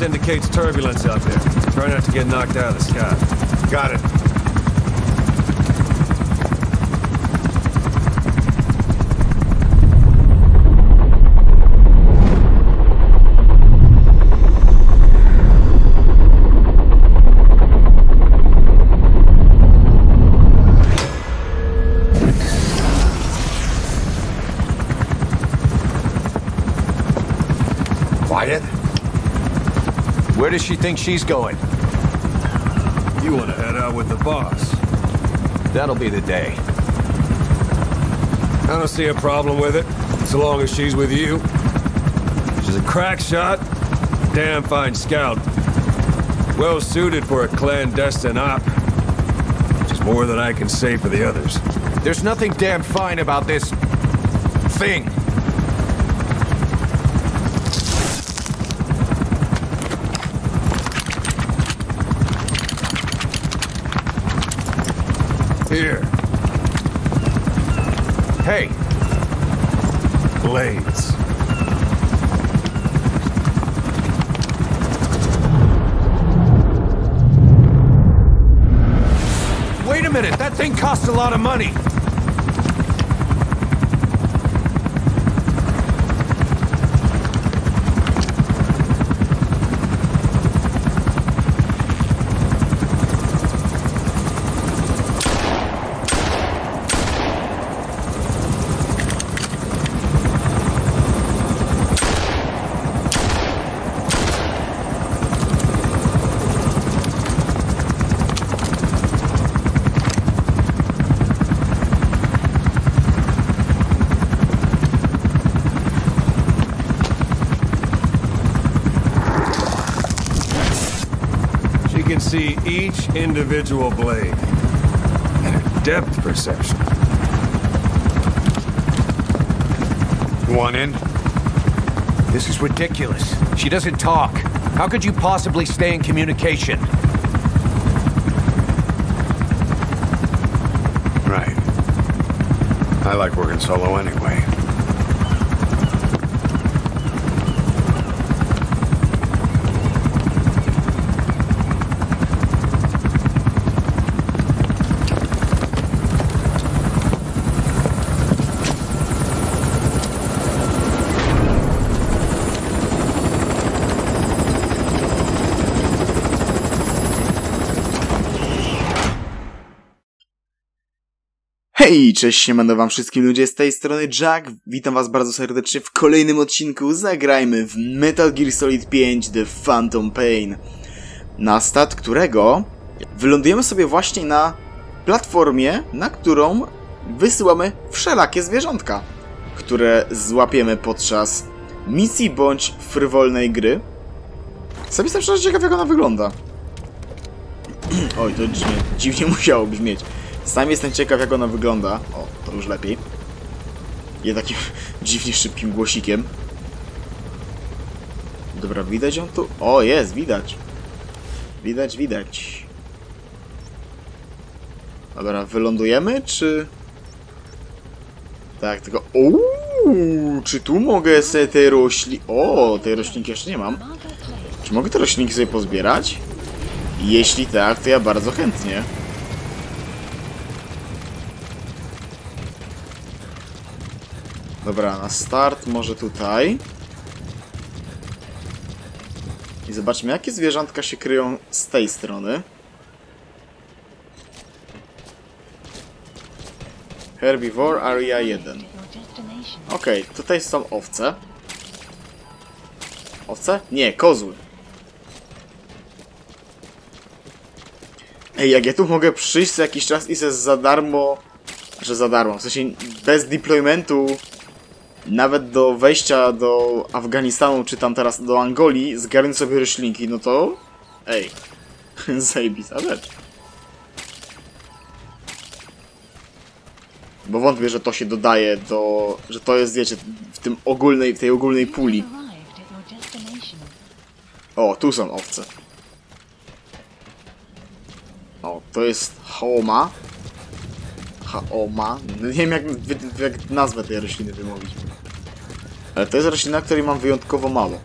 indicates turbulence out there. Try not to get knocked out of the sky. Got it. Where does she think she's going? You want to head out with the boss. That'll be the day. I don't see a problem with it, so long as she's with you. She's a crack shot, damn fine scout. Well suited for a clandestine op. Which is more than I can say for the others. There's nothing damn fine about this... thing. Blades. wait a minute. That thing costs a lot of money. She can see each individual blade. And her depth perception. One in? This is ridiculous. She doesn't talk. How could you possibly stay in communication? Right. I like working solo anyway. Hej, cześć, siemano wam wszystkim ludzie, z tej strony Jack, witam was bardzo serdecznie w kolejnym odcinku Zagrajmy w Metal Gear Solid 5 The Phantom Pain. Na stat którego wylądujemy sobie właśnie na platformie, na którą wysyłamy wszelakie zwierzątka Które złapiemy podczas misji bądź frywolnej gry. Sam jestem szczerze ciekaw jak ona wygląda. Oj, to dziwnie, dziwnie musiało brzmieć sam jestem ciekaw, jak ona wygląda. O, to już lepiej. Je takim dziwnie szybkim głosikiem. Dobra, widać ją tu? O, jest, widać. Widać, widać. Dobra, wylądujemy, czy... Tak, tylko... Uuu, czy tu mogę sobie te rośli... O, tej roślinki jeszcze nie mam. Czy mogę te roślinki sobie pozbierać? Jeśli tak, to ja bardzo chętnie. Dobra, na start może tutaj. I zobaczmy, jakie zwierzątka się kryją z tej strony. Herbivore Area 1. Okej, tutaj są owce. Owce? Nie, kozły. Ej, jak ja tu mogę przyjść co jakiś czas i se za darmo... Że za darmo, w sensie bez deploymentu nawet do wejścia do Afganistanu, czy tam teraz do Angolii, zgarnąć sobie roślinki, no to... Ej, zajebista rzecz. Bo wątpię, że to się dodaje do... że to jest, wiecie, w tym ogólnej, w tej ogólnej puli. O, tu są owce. O, to jest Haoma. Haoma. Nie wiem jak, jak nazwę tej rośliny wymówić. Ale to jest roślina, której mam wyjątkowo mało.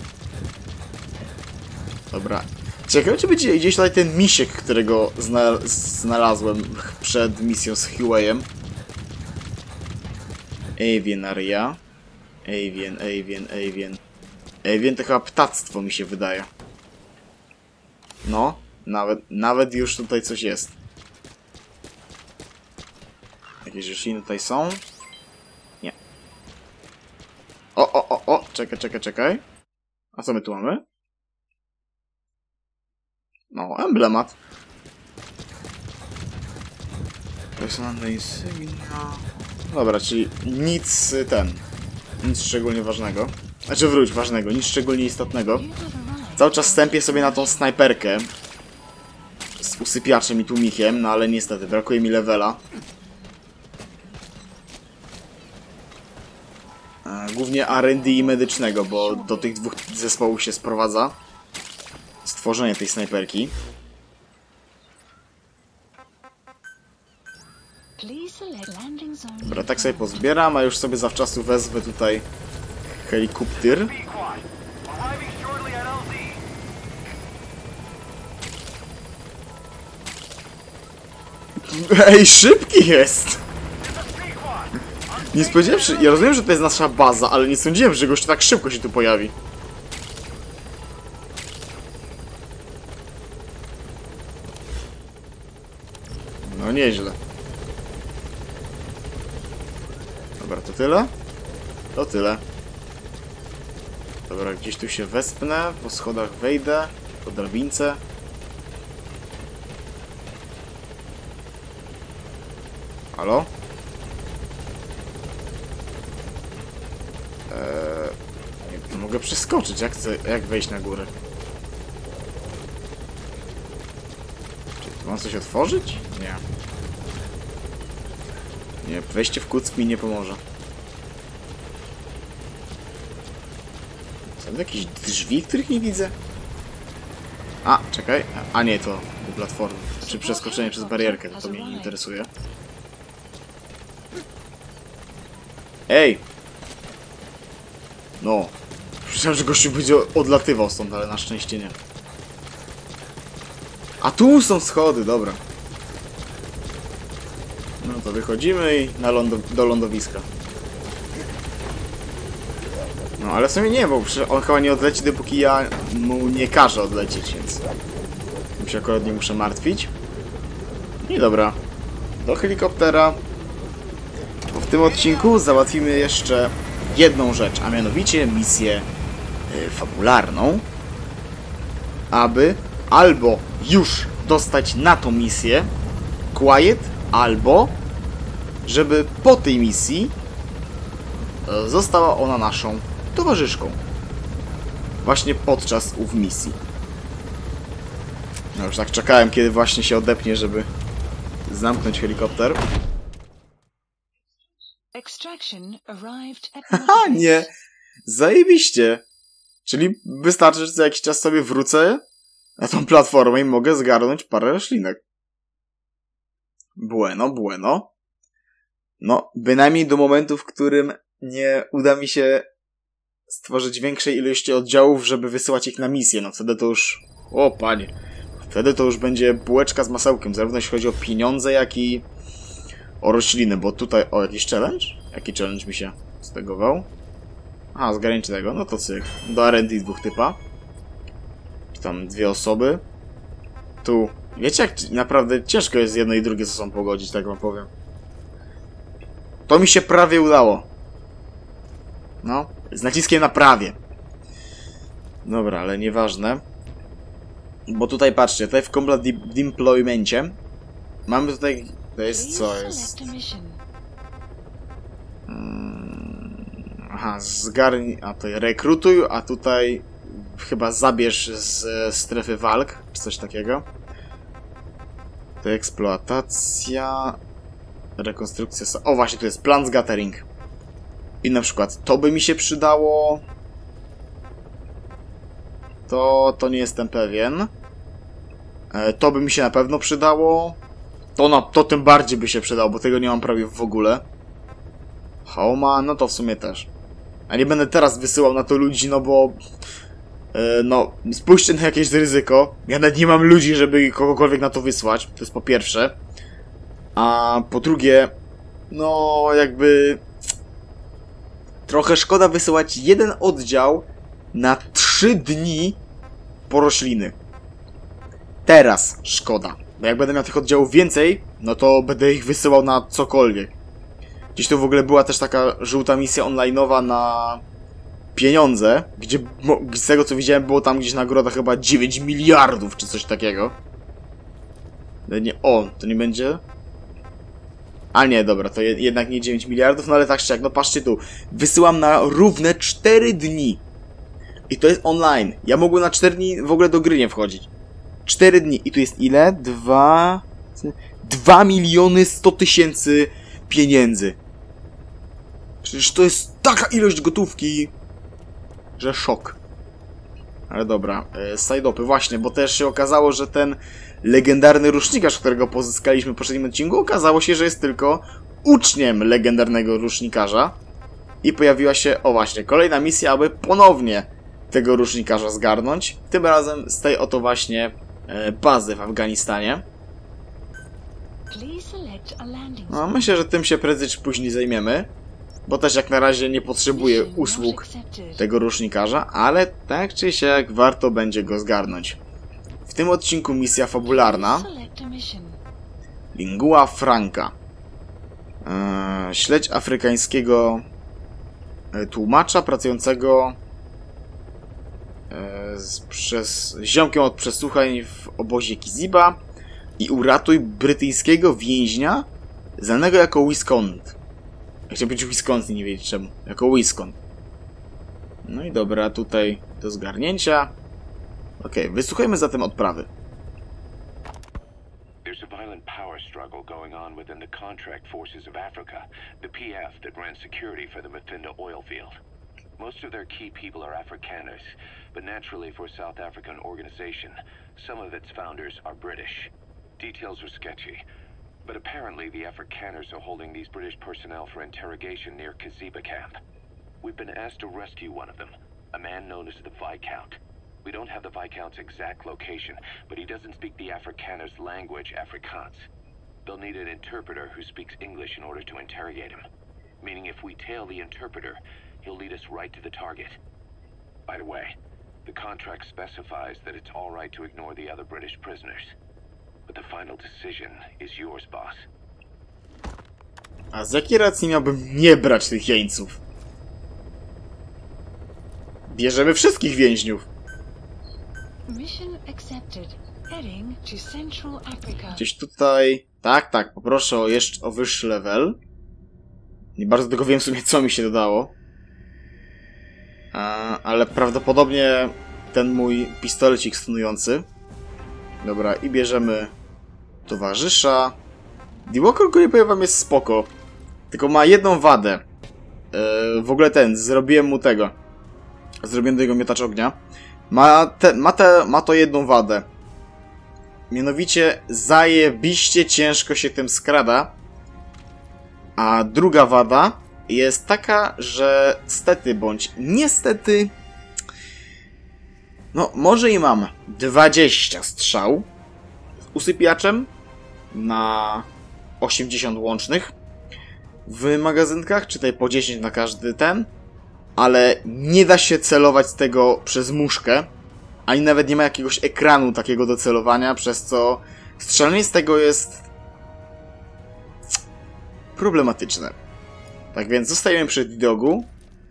Dobra. Ciekawe, czy będzie gdzieś tutaj ten misiek, którego zna znalazłem przed misją z Hueyem. Avianaria. Avian, Avian, Avian. Avian to chyba ptactwo mi się wydaje. No, nawet, nawet już tutaj coś jest. Jakieś rośliny tutaj są? O, o, o, o, czekaj, czekaj, czekaj. A co my tu mamy? No, emblemat. Personalna insygnia. Dobra, czyli nic y, ten. Nic szczególnie ważnego. Znaczy wróć, ważnego, nic szczególnie istotnego. Cały czas stępię sobie na tą snajperkę. Z usypiaczem i tłumikiem, no ale niestety brakuje mi levela. Głównie R&D i medycznego, bo do tych dwóch zespołów się sprowadza stworzenie tej snajperki. Dobra, tak sobie pozbieram, a już sobie zawczasu wezwę tutaj helikopter. Ej, szybki jest! Nie spodziewałem się, ja rozumiem, że to jest nasza baza, ale nie sądziłem, że gość tak szybko się tu pojawi. No nieźle. Dobra, to tyle? To tyle. Dobra, gdzieś tu się wespnę, po schodach wejdę, po drabince. Halo? Eee, nie mogę przeskoczyć, jak, chcę, jak wejść na górę? Czy tu mam coś otworzyć? Nie. Nie, wejście w kuck mi nie pomoże. Są jakieś drzwi, których nie widzę? A, czekaj. A nie, to platformy. Czy przeskoczenie przez barierkę, to, mnie nie interesuje. Ej! No. Myślałem, że gościu będzie odlatywał stąd, ale na szczęście nie. A tu są schody, dobra. No to wychodzimy i na do lądowiska. No ale w sumie nie, bo on chyba nie odleci, dopóki ja mu nie każę odlecieć, więc... Tym się akurat nie muszę martwić. I dobra. Do helikoptera. Bo w tym odcinku załatwimy jeszcze jedną rzecz, a mianowicie misję fabularną, aby albo już dostać na tą misję Quiet, albo żeby po tej misji e, została ona naszą towarzyszką. Właśnie podczas ów misji. No już tak czekałem, kiedy właśnie się odepnie, żeby zamknąć helikopter. Haha, nie! Zajebiście! Czyli wystarczy, że co jakiś czas sobie wrócę na tą platformę i mogę zgarnąć parę roślinek. Bueno, bueno. No, bynajmniej do momentu, w którym nie uda mi się stworzyć większej ilości oddziałów, żeby wysyłać ich na misję. No wtedy to już... O, panie. Wtedy to już będzie bułeczka z masełkiem, zarówno jeśli chodzi o pieniądze, jak i o rośliny, bo tutaj... O, jakiś challenge? Jaki challenge mi się stegował? Aha, zgarnięcie tego, no to cyk. Do R&D dwóch typa. Tam dwie osoby. Tu. Wiecie, jak naprawdę ciężko jest jedno i drugie ze sobą pogodzić, tak wam powiem. To mi się prawie udało. No, z naciskiem na prawie. Dobra, ale nieważne. Bo tutaj patrzcie, tutaj w Combat de Deploymencie mamy tutaj... To jest co? Jest... Mm, Aha, zgarnij... A to rekrutuj, a tutaj chyba zabierz z strefy walk, czy coś takiego. To eksploatacja... Rekonstrukcja... O, właśnie, to jest plan gathering. I na przykład to by mi się przydało. To, to nie jestem pewien. E, to by mi się na pewno przydało. To, na, to tym bardziej by się przydało, bo tego nie mam prawie w ogóle. Homa, no to w sumie też. A nie będę teraz wysyłał na to ludzi, no bo... E, no, spójrzcie na jakieś ryzyko. Ja nawet nie mam ludzi, żeby kogokolwiek na to wysłać. To jest po pierwsze. A po drugie, no jakby... Trochę szkoda wysyłać jeden oddział na trzy dni po rośliny. Teraz szkoda. Bo jak będę miał tych oddziałów więcej, no to będę ich wysyłał na cokolwiek. Gdzieś tu w ogóle była też taka żółta misja online'owa na pieniądze, gdzie z tego co widziałem było tam gdzieś nagroda chyba 9 miliardów czy coś takiego. No nie, o, to nie będzie? A nie, dobra, to je, jednak nie 9 miliardów, no ale tak czy jak, no patrzcie tu. Wysyłam na równe 4 dni. I to jest online. Ja mogłem na 4 dni w ogóle do gry nie wchodzić. 4 dni. I tu jest ile? 2... 2 miliony 100 tysięcy pieniędzy. Przecież to jest taka ilość gotówki, że szok. Ale dobra, e, side-upy, właśnie, bo też się okazało, że ten legendarny rusznikarz, którego pozyskaliśmy w poprzednim odcinku, okazało się, że jest tylko uczniem legendarnego rusznikarza. I pojawiła się, o właśnie, kolejna misja, aby ponownie tego rusznikarza zgarnąć. Tym razem z tej oto właśnie e, bazy w Afganistanie. No, myślę, że tym się prędzej czy później zajmiemy. Bo też jak na razie nie not usług tego rusznikarza, ale tak czy siak warto będzie go zgarnąć. W tym odcinku misja fabularna. Lingua Franca. Eee, śledź afrykańskiego e, tłumacza pracującego e, z, przez, ziomkiem od przesłuchań w obozie Kiziba i uratuj brytyjskiego więźnia znanego jako Wiscont. Ja powiedzieć Wisconsin, nie wiedzieć czemu. Jako Wiscont. No i dobra, tutaj do zgarnięcia. Okej, wysłuchajmy zatem odprawy. There's a violent power struggle going on within the contract forces of Africa, the PF that ran security for the Mafinda oil field. Most of their key people are Afrikaners, but naturally for a South African organization, some of its founders are British. Details are sketchy, but apparently the Afrikaners are holding these British personnel for interrogation near Kaziba camp. We've been asked to rescue one of them, a man known as the Viscount. We don't have the Viscount's exact location, but he doesn't speak the Afrikaners' language, Afrikaans. They'll need an interpreter who speaks English in order to interrogate him. Meaning if we tail the interpreter, he'll lead us right to the target. By the way, the contract specifies that it's all right to ignore the other British prisoners. But the final decision is yours, boss. A z jakiej racji miałbym nie brać tych jeńców? Bierzemy wszystkich więźniów. Mission accepted. Heading to Central Africa. Gdzieś tutaj... Tak, tak, poproszę o jeszcze o wyższy level. Nie bardzo tego wiem w sumie, co mi się dodało. A, ale prawdopodobnie ten mój pistolecik stunujący. Dobra, i bierzemy towarzysza. Diwakor, który powiem wam jest spoko. Tylko ma jedną wadę. E, w ogóle ten, zrobiłem mu tego. Zrobiłem do jego miotacz ognia. Ma, te, ma, te, ma to jedną wadę. Mianowicie zajebiście ciężko się tym skrada. A druga wada jest taka, że stety bądź niestety... No, może i mam 20 strzał z usypiaczem na 80 łącznych w magazynkach, czytaj po 10 na każdy ten, ale nie da się celować z tego przez muszkę, ani nawet nie ma jakiegoś ekranu takiego do celowania, przez co strzelanie z tego jest problematyczne. Tak więc zostajemy przy Didogu.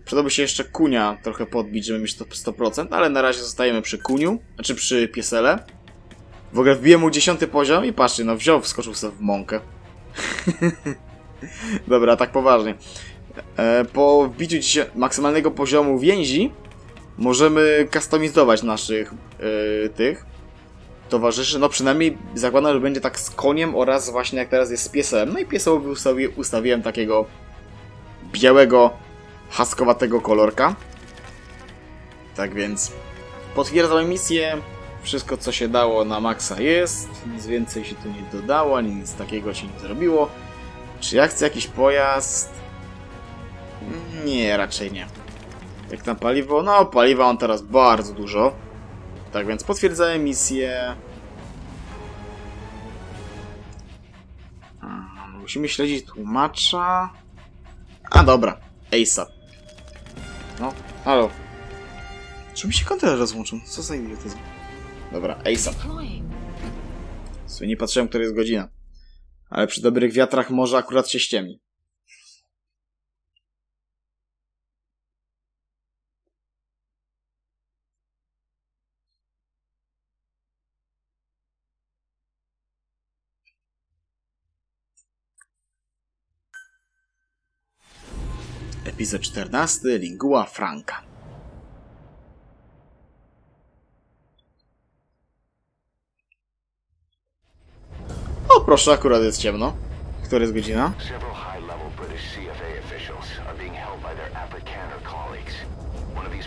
Przydałby się jeszcze kunia trochę podbić, żeby mieć to 100%, ale na razie zostajemy przy kuniu, znaczy przy piesele. W ogóle wbiłem mu 10 poziom i patrzcie, no wziął, wskoczył sobie w mąkę. Dobra, tak poważnie. E, po wbiciu maksymalnego poziomu więzi możemy customizować naszych e, tych towarzyszy. No przynajmniej zakładam, że będzie tak z koniem oraz właśnie jak teraz jest z piesem. No i piesowi ustawi ustawiłem takiego białego, haskowatego kolorka. Tak więc potwierdzam misję. Wszystko co się dało na maksa jest. Nic więcej się tu nie dodało, ani nic takiego się nie zrobiło. Czy ja chcę jakiś pojazd? Nie, raczej nie. Jak tam paliwo? No, paliwa on teraz bardzo dużo. Tak więc potwierdzają misję. Musimy śledzić tłumacza. A dobra, ASAP. No, halo. Czy mi się kontroler rozłączył? Co za idiotyzm? Dobra, ASAP. Sobie nie patrzyłem, która jest godzina. Ale przy dobrych wiatrach może akurat się ściemni. Epizod 14. Lingua Franca. O, proszę, akurat jest ciemno. Która jest godzina?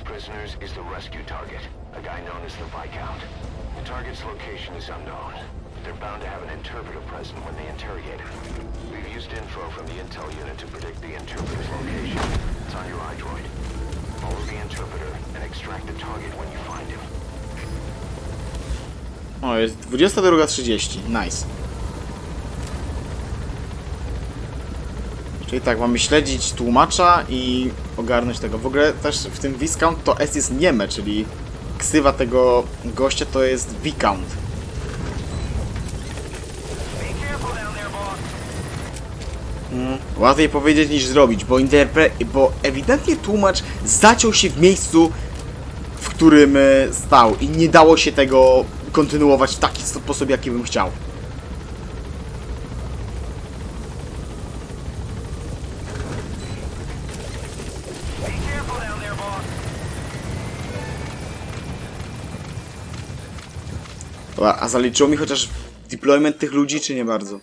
Prisoners is the rescue target, a guy known as the Viscount. The target's location is unknown. but They're bound to have an interpreter present when they interrogate him. Used info from the intel unit to predict the interpreter's location. It's on your iDroid. Follow the interpreter and extract the target when you find him. O, jest 22.30. Nice. Czyli tak, mamy śledzić tłumacza i ogarnąć tego. W ogóle też w tym Viscount to S jest nieme, czyli ksywa tego gościa to jest Viscount. Łatwiej powiedzieć niż zrobić, bo, interpre- bo ewidentnie tłumacz zaciął się w miejscu, w którym e, stał i nie dało się tego kontynuować w taki sposób, jaki bym chciał. A zaliczyło mi chociaż deployment tych ludzi, czy nie bardzo?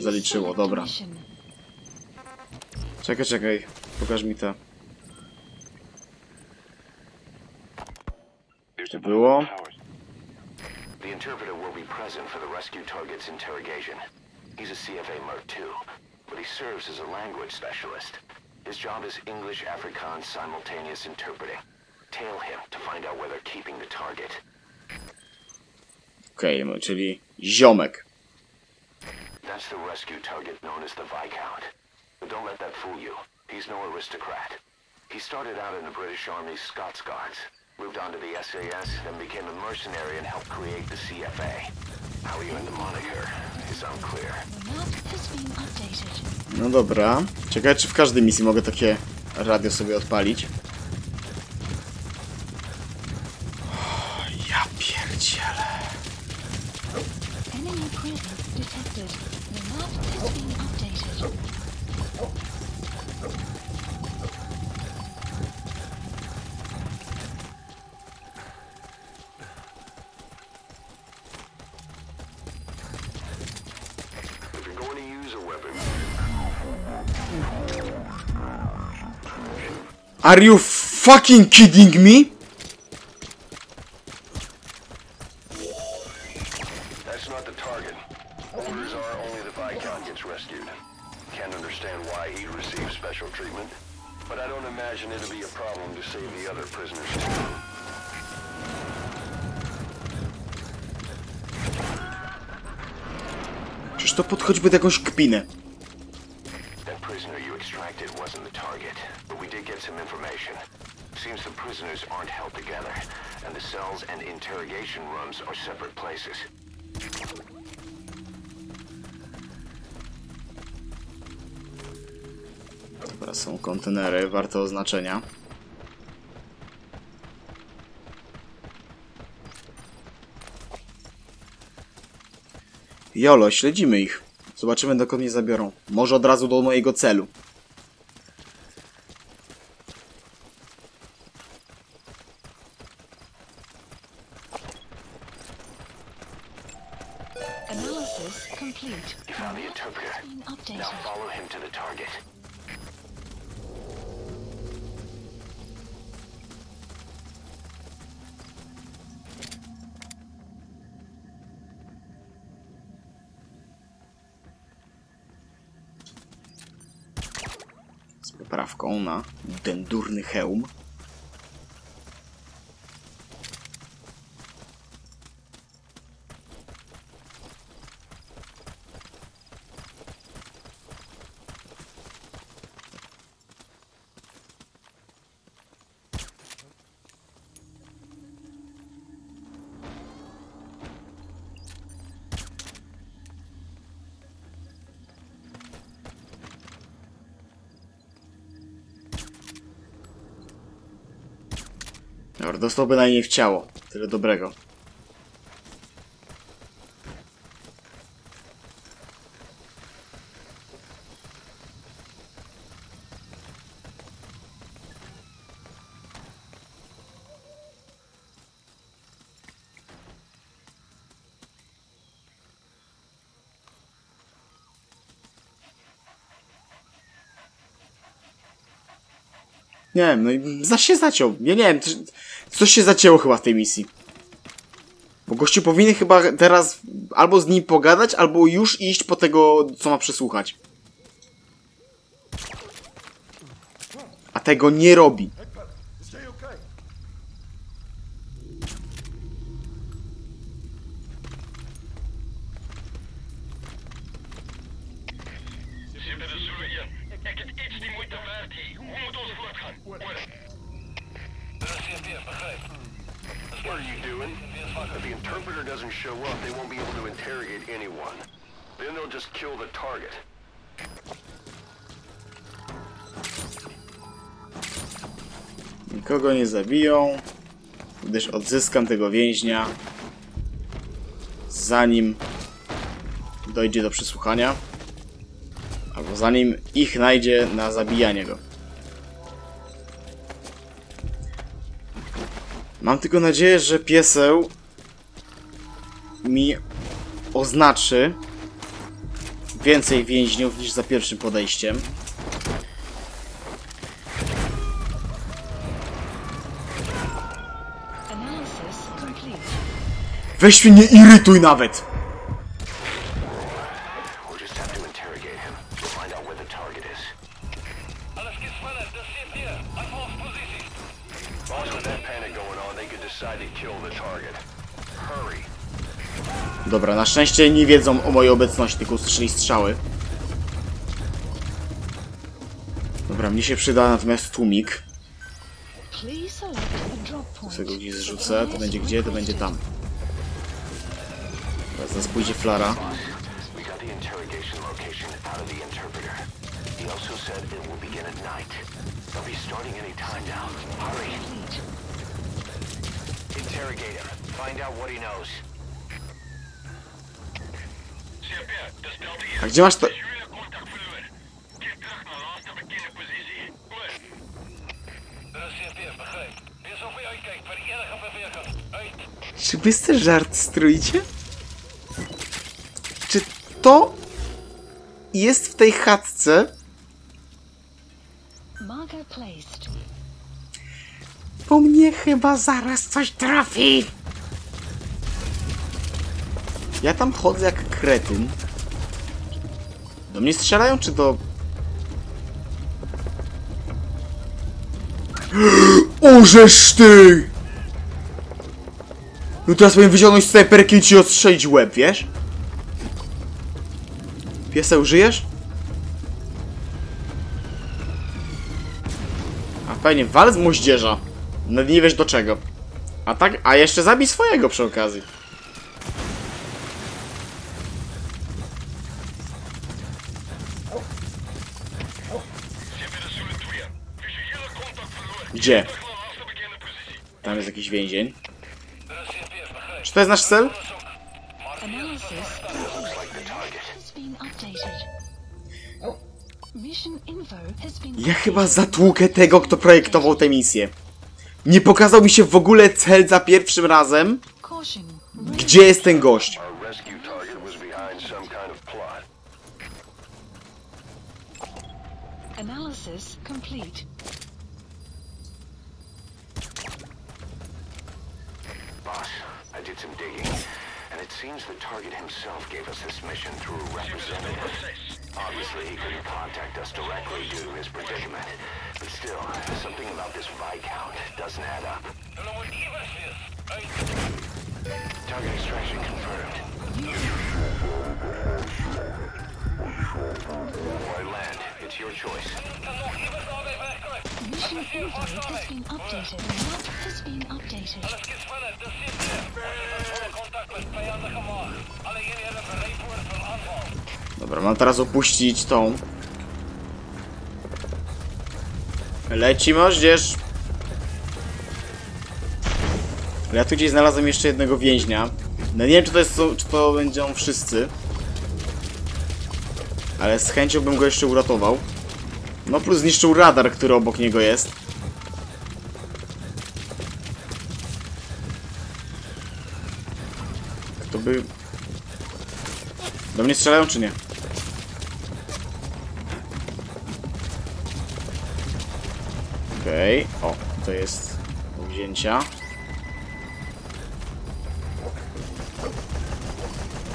Zaliczyło, dobra. Czekaj, czekaj. Pokaż mi To a było. The interpreter will be present for the rescue target's interrogation. He's a CFA Mark II, but he serves as a language specialist. His job is English Afrikaans simultaneous interpreting. Tail him to find out where they're keeping the target. Okej, no, czyli ziomek. That's the rescue target known as the Viscount. But don't let that fool you. He's no aristocrat. He started out in the British Army's Scots Guards, moved on to the SAS, then became a mercenary and helped create the CFA. How he earned the moniker is unclear. The map has been updated. No dobra. Czekaj, czy w każdej misji mogę takie radio sobie odpalić. O, Ja pierdzielę. Enemy presence detected. Are you fucking kidding me? that's not the target. Orders are only the Viscount gets rescued. Can't understand why he received special treatment, but I don't imagine it'll be a problem to save the other prisoners too. To pod jakąś kpinę. Prisoners aren't held together, and the cells and interrogation rooms are separate places. Dobra, są kontenery, warte oznaczenia. Jolo, śledzimy ich. Zobaczymy dokąd mnie zabiorą. Może od razu do mojego celu. Durny hełm. Dobra, dostał bynajmniej w ciało. Tyle dobrego. Nie wiem, no i za się zaciął. Nie wiem, coś- coś się zacięło chyba w tej misji. Bo gościu powinien chyba teraz albo z nim pogadać, albo już iść po tego, co ma przesłuchać. A tego nie robi. Nikogo nie zabiją, gdyż odzyskam tego więźnia, zanim dojdzie do przesłuchania, albo zanim ich najdzie na zabijanie go. Mam tylko nadzieję, że pieseł mi oznaczy więcej więźniów niż za pierwszym podejściem. To kill the target. Hurry. Dobra, na szczęście nie wiedzą o mojej obecności, tylko usłyszeli strzały. Dobra, mnie się przyda natomiast tłumik. Sobie go gdzieś zrzucę, to będzie gdzie? To będzie tam. Zaraz pójdzie flara. A gdzie masz to... Czy wy żart strójcie? Czy to jest w tej chatce? Po mnie chyba zaraz coś trafi. Ja tam chodzę jak kretyn. Do mnie strzelają, czy do... Ożeż ty! No teraz powinien wyciągnąć snajperki i ci ostrzelić łeb, wiesz? Pieseł, żyjesz? A fajnie, wal z moździerza. Nawet nie wiesz do czego. A tak, a jeszcze zabij swojego przy okazji. Gdzie? Tam jest jakiś więzień. Czy to jest nasz cel? Ja chyba zatłukę tego, kto projektował tę misję. Nie pokazał mi się w ogóle cel za pierwszym razem. Gdzie jest ten gość? Himself gave us this mission through a representative. Obviously, he couldn't contact us directly due to his predicament. But still, something about this Viscount doesn't add up. Hulle moet iewers wees. Hey, Target extraction confirmed. Where I land, it's your choice. kan nog iewers daarby wegkruip. Mission info has been updated. Map has been updated. Dobra, mam teraz opuścić tą. Leci moździerz. Ja tu gdzieś znalazłem jeszcze jednego więźnia. No nie wiem, czy to, jest, czy to będą wszyscy. Ale z chęcią bym go jeszcze uratował. No plus zniszczył radar, który obok niego jest. To by... Do mnie strzelają czy nie? Okej, o, to jest do wzięcia.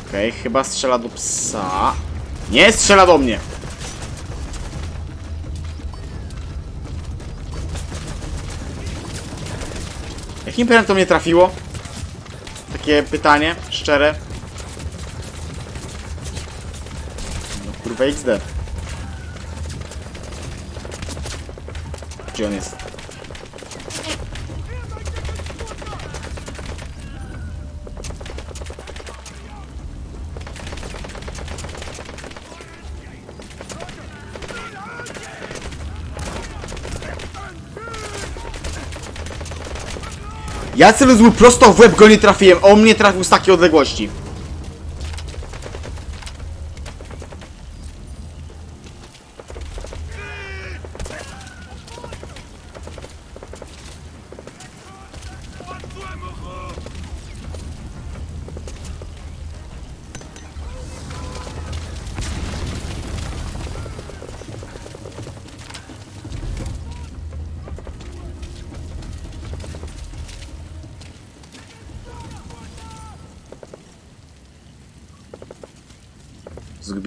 Okej, chyba strzela do psa. Nie strzela do mnie! Jakim penem to mnie trafiło? Takie pytanie, szczere. No kurwa XD. Gdzie on jest? Ja prosto w łeb go nie trafiłem, a on mnie trafił z takiej odległości.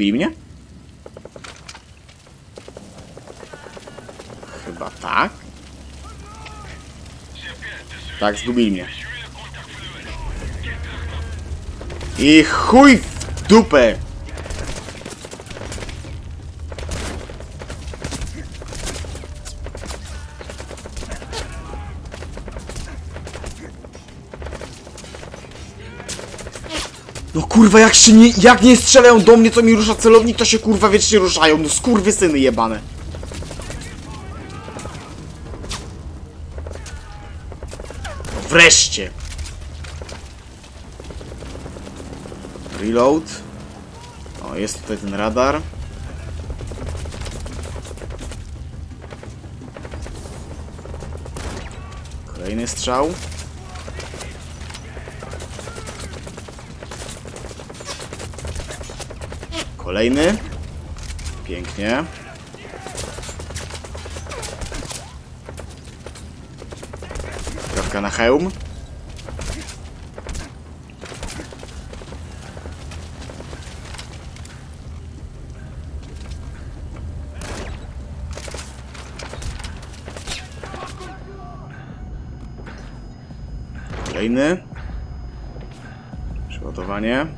Zgubili mnie? Chyba tak. Tak, zgubili mnie. I chuj w dupę! Kurwa, jak się nie, jak nie strzelają do mnie, co mi rusza celownik, to się kurwa wiecznie ruszają. No skurwy syny jebane. Wreszcie. Reload. O, jest tutaj ten radar. Kolejny strzał. Kolejny. Pięknie. Kawka na hełm. Kolejny. Przygotowanie.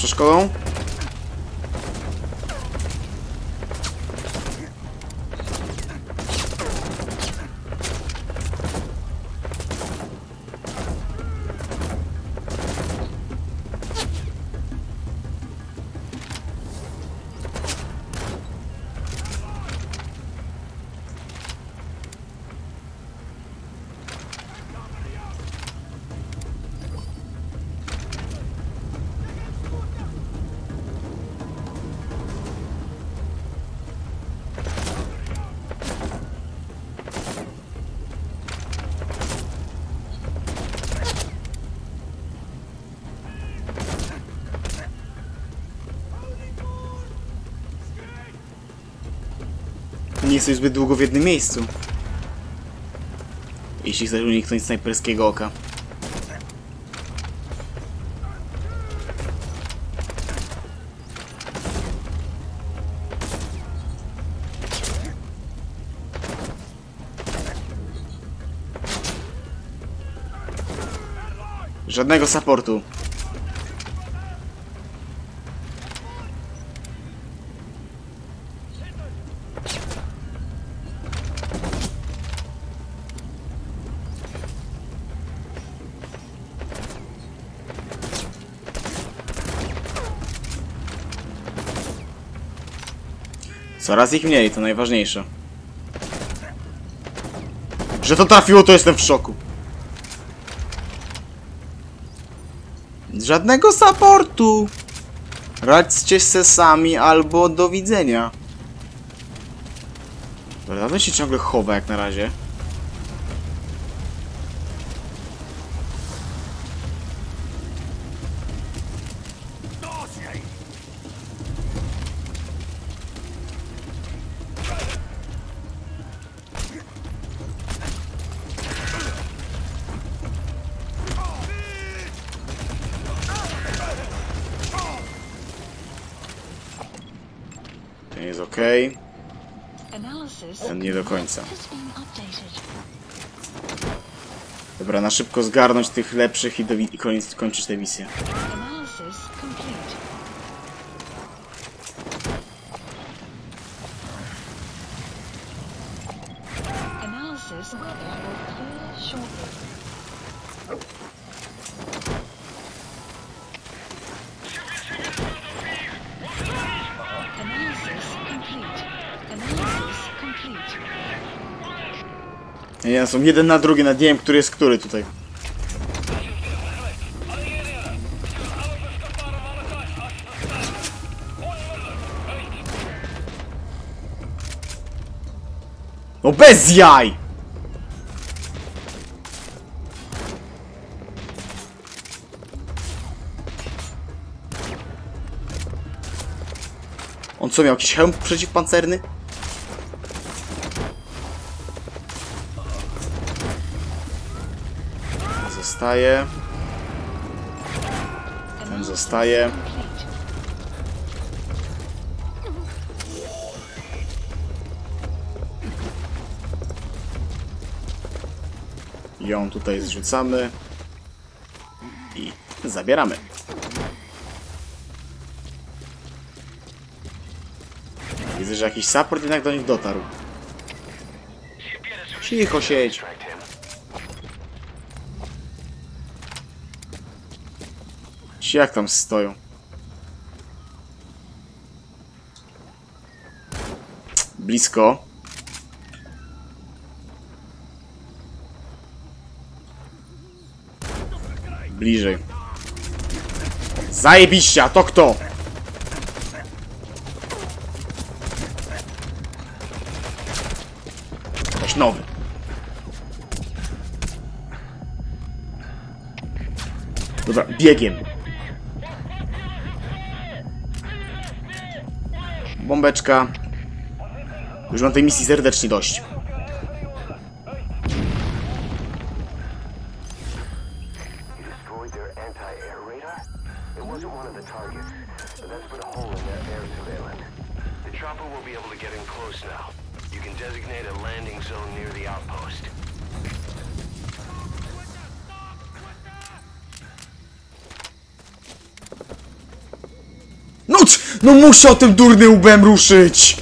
Przeszkodą? Nie stoi zbyt długo w jednym miejscu. Jeśli chcesz uniknąć snajperskiego oka. Żadnego supportu. Coraz ich mniej, to najważniejsze. Że to trafiło, to jestem w szoku. Żadnego supportu. Radźcie się sami albo do widzenia. Dobra, on się ciągle chowa jak na razie. To jest ok. Analysis. Ten nie do końca. Dobra, na szybko zgarnąć tych lepszych i, do, i koniec, kończyć tę misję. Są jeden na drugi, nie wiem, który jest który tutaj. No bez jaj! On co miał? Jakiś hełm przeciwpancerny? Zostaje. Ten zostaje. Ją tutaj zrzucamy. I zabieramy. Widzę, że jakiś support jednak do nich dotarł. Cicho siedź. Ci jak tam stoją? Blisko. Bliżej. Zajebiście, to kto? Ktoś nowy. Dobra, biegiem. Bombeczka. Już mam tej misji serdecznie dość. No, muszę o tym durnym łbem ruszyć!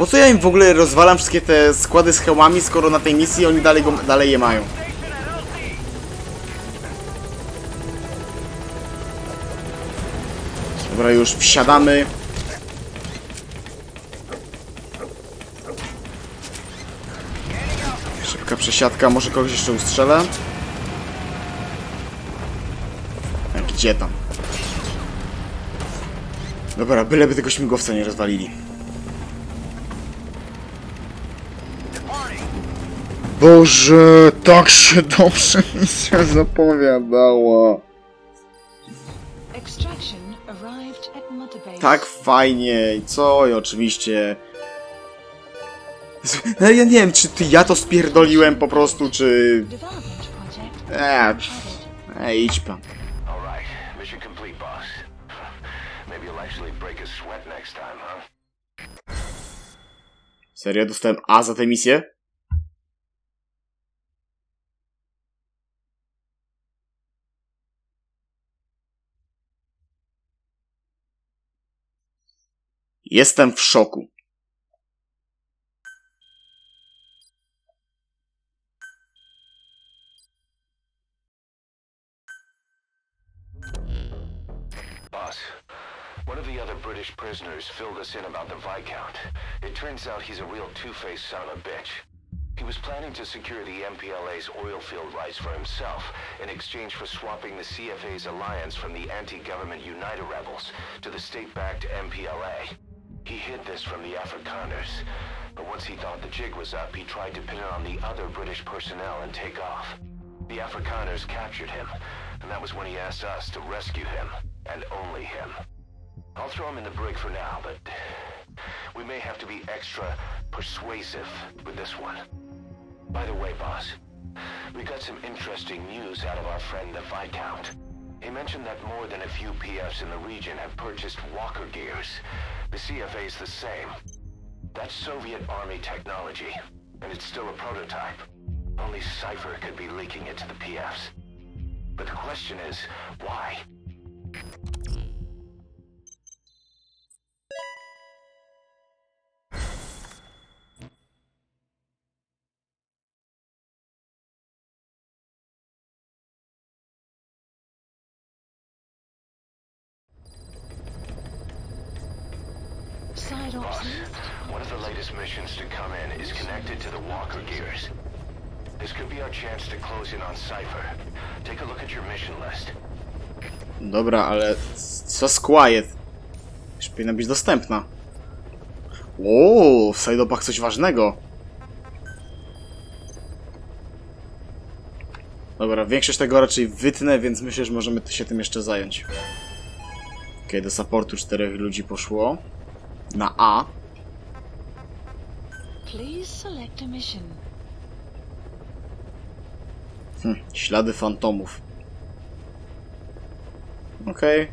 Po co ja im w ogóle rozwalam wszystkie te składy z hełmami, skoro na tej misji oni dalej, go, dalej je mają? Dobra, już wsiadamy. Szybka przesiadka, może kogoś jeszcze ustrzelę. Gdzie tam? Dobra, byleby tego śmigłowca nie rozwalili. Boże, tak się dobrze misja zapowiadała. Tak fajnie, i co? I oczywiście... No ja nie wiem, czy ty ja to spierdoliłem po prostu, czy... Eee. Ej, idź pan. Serio? Dostałem A za tę misję? Jestem w szoku. Boss, one of the other British prisoners filled us in about the Viscount. It turns out he's a real two-faced son of a bitch. He was planning to secure the MPLA's oil field rights for himself in exchange for swapping the CFA's alliance from the anti-government United rebels to the state-backed MPLA. He hid this from the Afrikaners, but once he thought the jig was up, he tried to pin it on the other British personnel and take off. The Afrikaners captured him, and that was when he asked us to rescue him, and only him. I'll throw him in the brig for now, but we may have to be extra persuasive with this one. By the way, boss, we got some interesting news out of our friend the Viscount. He mentioned that more than a few PFs in the region have purchased Walker gears. The CFA's the same. That's Soviet Army technology, and it's still a prototype. Only Cypher could be leaking it to the PFs. But the question is, why? Boss, one of the latest missions to come in is connected to the Walker gears. This could be our chance to close in on. Take a look at your mission list. Dobra, ale co z Quiet? Już powinna być dostępna. O, w sidopach coś ważnego. Dobra, większość tego raczej wytnę, więc myślę, że możemy się tym jeszcze zająć. Okej, do supportu czterech ludzi poszło. Na A. Hm, ślady fantomów. Okej.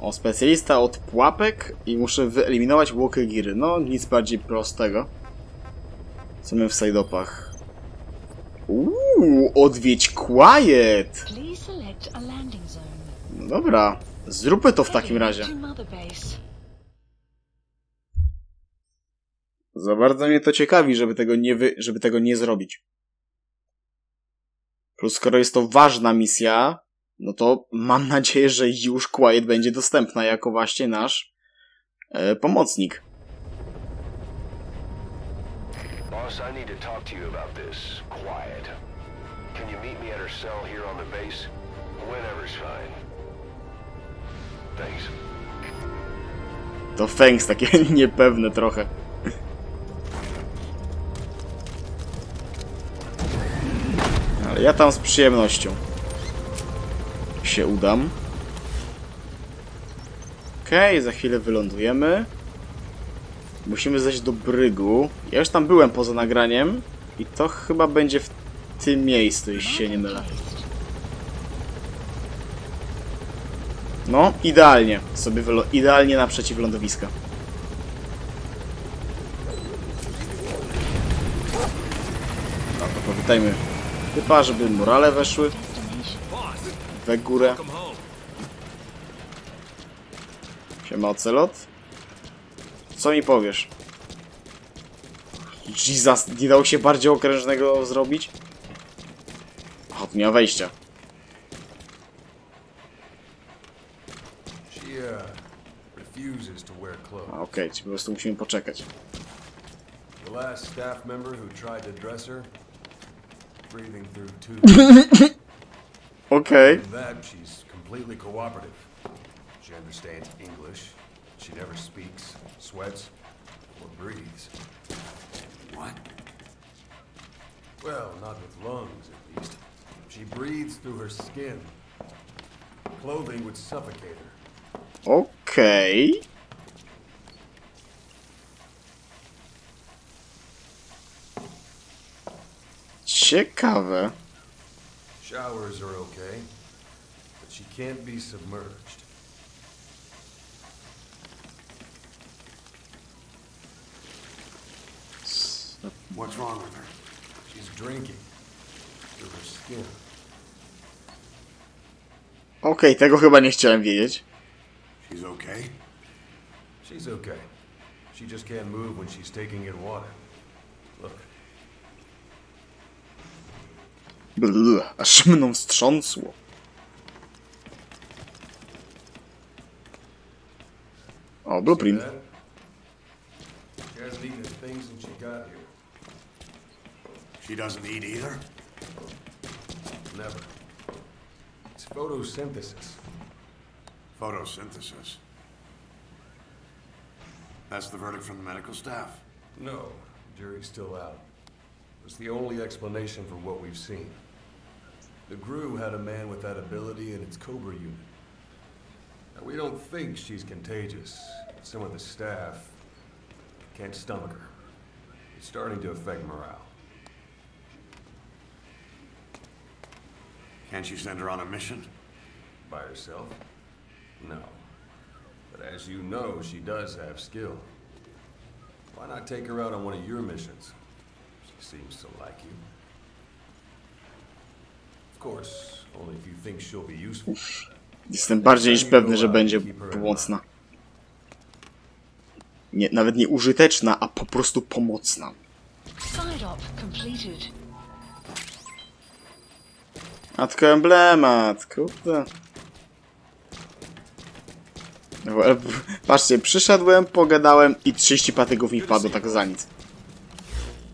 O, specjalista od pułapek i muszę wyeliminować Walker Geary. No, nic bardziej prostego. Co my w sidopach? Uuu, odwiedź Quiet! No dobra, zróbmy to w takim razie. To Mother Base. Za bardzo mnie to ciekawi, żeby tego nie, wy... żeby tego nie zrobić. Plus, skoro jest to ważna misja, no to mam nadzieję, że już Quiet będzie dostępna jako właśnie nasz e, pomocnik. Boss, I need to talk to you about this. Quiet. Can you meet me at her cell here on the base? Whenever's fine. Thanks. To Fangs takie niepewne trochę. Ale ja tam z przyjemnością się udam. Okej, za chwilę wylądujemy. Musimy zejść do brygu. Ja już tam byłem poza nagraniem i to chyba będzie w tym miejscu, jeśli się nie mylę. No, idealnie. Sobie idealnie naprzeciw lądowiska. No to powitajmy typa, żeby morale weszły we górę. Siema ocelot. Co mi powiesz? Jesus, nie dało się bardziej okrężnego zrobić? O, tu wejścia. Okej, czyli po prostu musimy poczekać. The last staff member who tried to dress her, breathing through tubes. Than that, she's completely cooperative. She understands English. She never speaks, sweats, or breathes. What? Well, not with lungs, at least. She breathes through her skin. Clothing would suffocate her. Okej. Ciekawe. Showers are okay, but she can't be submerged. What's wrong with her? She's drinking through her skin. Okej, tego chyba nie chciałem wiedzieć. She's okay? She's okay. She just can't move when she's taking in water. Bl, aż mną wstrząsło. O, blueprint. She hasn't eaten a thing since she got here. She doesn't eat either? Never. It's photosynthesis. Photosynthesis. That's the verdict from the medical staff. No, jury's still out. It's the only explanation for what we've seen. The GRU had a man with that ability in its Cobra unit. Now, we don't think she's contagious. Some of the staff can't stomach her. It's starting to affect morale. Can't you send her on a mission? By herself? No. But as you know, she does have skill. Why not take her out on one of your missions? She seems to like you. Useful. Jestem bardziej niż pewny, że będzie pomocna. Nie, nawet nie użyteczna, a po prostu pomocna. A tylko emblemat, kurde. No, ale Patrzcie, przyszedłem, pogadałem i 30 patyków mi wpadło tak za nic.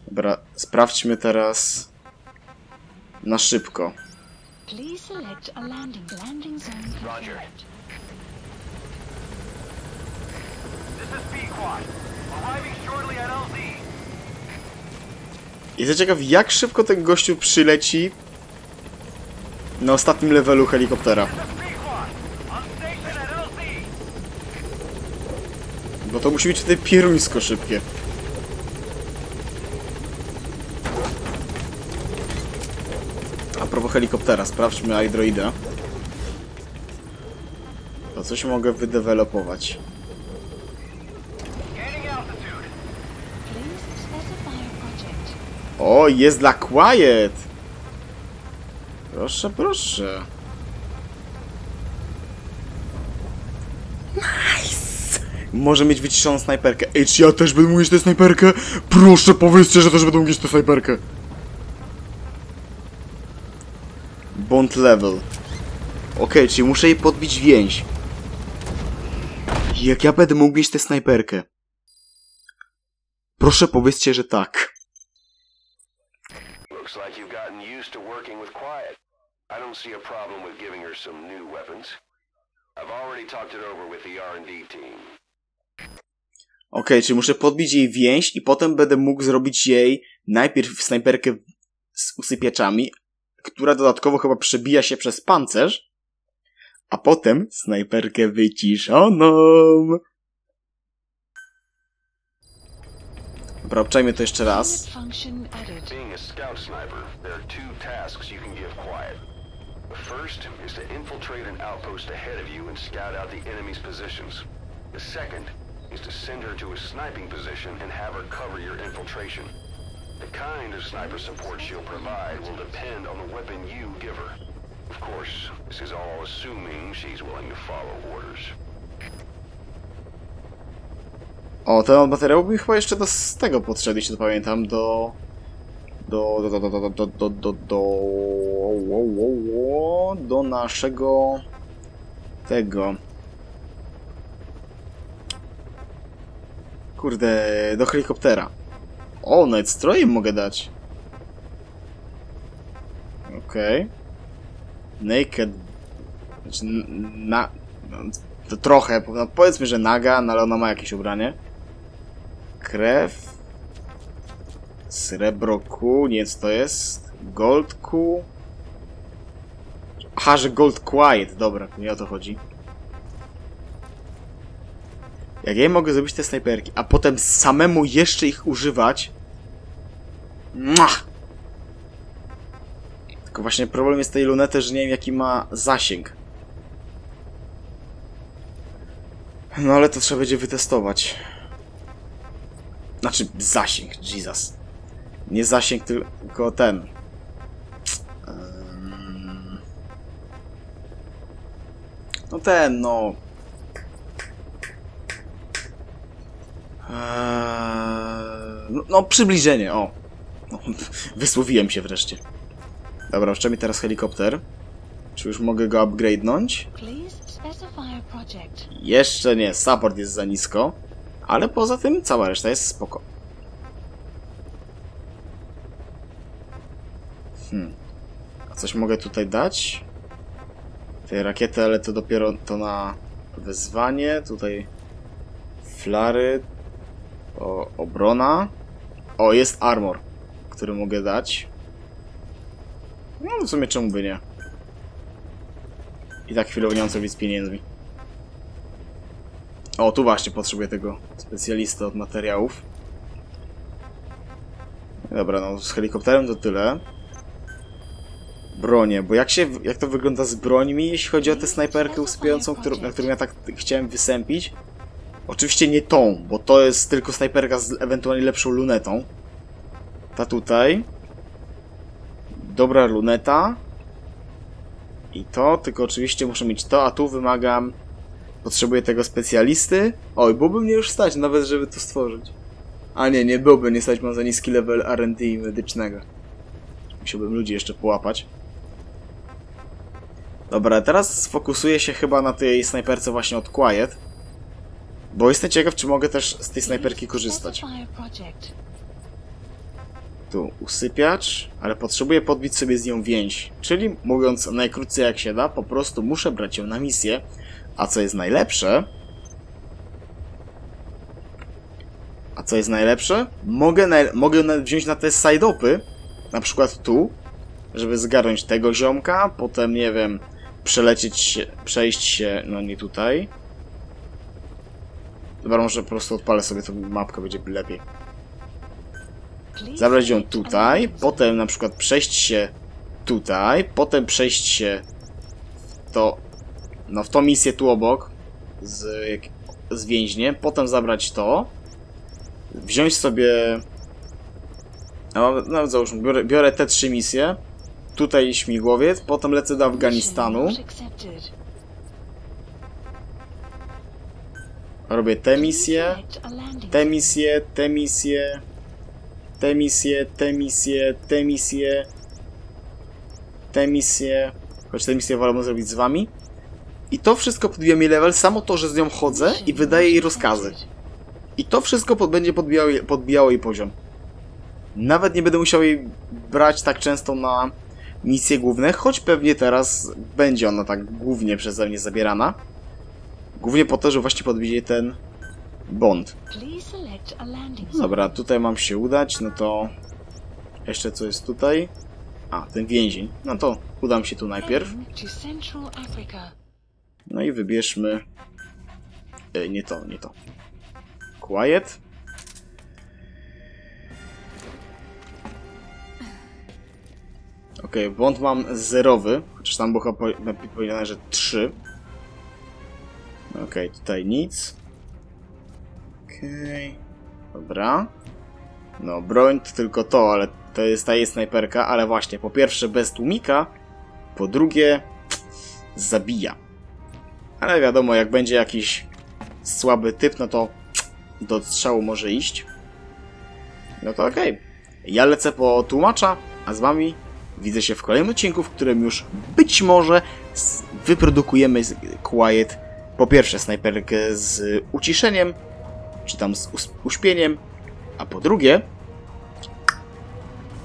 Dobra, sprawdźmy teraz na szybko. Please select a landing landing zone. Roger. This is Pequod. Arriving shortly at LZ. Jestem ciekaw, jak szybko ten gościu przyleci na ostatnim levelu helikoptera. This is Pequod. On station at LZ. Bo to musi być wtedy pieruńsko szybkie. A propos helikoptera, sprawdźmy iDroida. To coś mogę wydevelopować. O, jest dla Quiet! Proszę, proszę. Nice! Może mieć wyciszoną snajperkę. Ej, czy ja też będę umieć tę snajperkę? Proszę, powiedzcie, że też będę umieć tę snajperkę. Bond level. Okej, czyli muszę jej podbić więź. Jak ja będę mógł mieć tę snajperkę? Proszę, powiedzcie, że tak. Looks like you've gotten used to working with Quiet. I don't see a problem with giving her some new weapons. I've already talked it over with the R&D team. Okej, czyli muszę podbić jej więź i potem będę mógł zrobić jej najpierw snajperkę z usypiaczami, która dodatkowo chyba przebija się przez pancerz, a potem snajperkę wyciszoną. Dobra, obczajmy to jeszcze raz. Unit function added. Being a scout sniper, there are two tasks you can give Quiet. The first is to infiltrate an outpost ahead of you and scout out the enemy's positions. The second is to send her to a sniping position and have her cover your infiltration. The kind of sniper support she'll provide will depend on the weapon you give her. Of course, this is all assuming she's willing to follow orders. O, ten materiał mi chyba jeszcze do z tego podszedł, jeśli to pamiętam, do... Do... Do... Do... Do... Do... Do... Do... Do... wo- Do naszego... Tego... Kurde, do helikoptera. O, nawet strojem mogę dać. Okej. Naked... Znaczy, na... No, to trochę, no powiedzmy, że naga, no ale ona ma jakieś ubranie. Krew. Srebro Q, nie co to jest. Gold Q. Aha, że Gold Quiet, dobra, nie o to chodzi. Jak ja mogę zrobić te snajperki, a potem samemu jeszcze ich używać... Mwah! Tylko właśnie problem jest tej lunety, że nie wiem jaki ma zasięg. No ale to trzeba będzie wytestować. Znaczy zasięg, Jesus. Nie zasięg, tylko ten. No ten, no. No, no, przybliżenie, o. No, wysłowiłem się wreszcie. Dobra, jeszcze mi teraz helikopter. Czy już mogę go upgrade'nąć? Jeszcze nie, support jest za nisko. Ale poza tym cała reszta jest spoko. Hmm. A coś mogę tutaj dać? Tej rakiety, ale to dopiero to na wezwanie. Tutaj flary. O, obrona. O, jest armor, który mogę dać. No, w sumie czemu by nie? I tak chwilowo nie mam co pieniędzmi. O, tu właśnie potrzebuję tego specjalisty od materiałów. Dobra, no z helikopterem to tyle. Bronie, bo jak się, jak to wygląda z brońmi, jeśli chodzi o tę snajperkę usypiającą, którą, na którą ja tak chciałem wysępić? Oczywiście nie tą, bo to jest tylko snajperka z ewentualnie lepszą lunetą. Ta tutaj. Dobra luneta. I to, tylko oczywiście muszę mieć to, a tu wymagam... Potrzebuję tego specjalisty. Oj, byłoby mnie już stać nawet, żeby to stworzyć. A nie, nie byłoby nie stać, mam za niski level R&D medycznego. Musiałbym ludzi jeszcze połapać. Dobra, teraz sfokusuję się chyba na tej snajperce właśnie od Quiet. Bo jestem ciekaw, czy mogę też z tej snajperki korzystać. Tu usypiacz, ale potrzebuję podbić sobie z nią więź. Czyli mówiąc najkrócej jak się da, po prostu muszę brać ją na misję. A co jest najlepsze... A co jest najlepsze? Mogę, mogę wziąć na te side-opy, na przykład tu, żeby zgarnąć tego ziomka, potem, nie wiem, przelecieć przejść się, no nie tutaj. Dobra, może po prostu odpalę sobie tą mapkę, będzie lepiej. Zabrać ją tutaj, potem na przykład przejść się tutaj, potem przejść się w to, no w tą misję tu obok z, z więźniem, potem zabrać to, wziąć sobie, no, no załóżmy, biorę, biorę te trzy misje, tutaj śmigłowiec, potem lecę do Afganistanu, robię te misje, te misje, te misje, te misje, te misje, te misje, choć te misje wolę zrobić z wami. I to wszystko podbija mi level, samo to, że z nią chodzę i wydaję jej rozkazy. I to wszystko pod, będzie podbijało, podbijało jej poziom. Nawet nie będę musiał jej brać tak często na misje główne, choć pewnie teraz będzie ona tak głównie przeze mnie zabierana. Głównie po to, że właśnie podbije ten bond. Dobra, tutaj mam się udać, no to... Jeszcze co jest tutaj? A, ten więzień. No to udam się tu najpierw. No i wybierzmy... E, nie to, nie to. Quiet. Okej, błąd mam zerowy, chociaż tam było chyba powiedziane, że 3. Okej, tutaj nic. Okej, dobra. No, broń to tylko to, ale to jest ta jest snajperka, ale właśnie, po pierwsze bez tłumika, po drugie zabija. Ale wiadomo, jak będzie jakiś słaby typ, no to do strzału może iść. No to okej. Ja lecę po tłumacza, a z wami widzę się w kolejnym odcinku, w którym już być może wyprodukujemy Quiet po pierwsze snajperkę z uciszeniem, czy tam z uśpieniem, a po drugie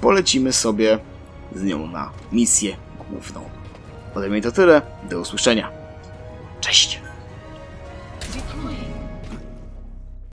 polecimy sobie z nią na misję główną. Ode mnie to tyle. Do usłyszenia. Cześć!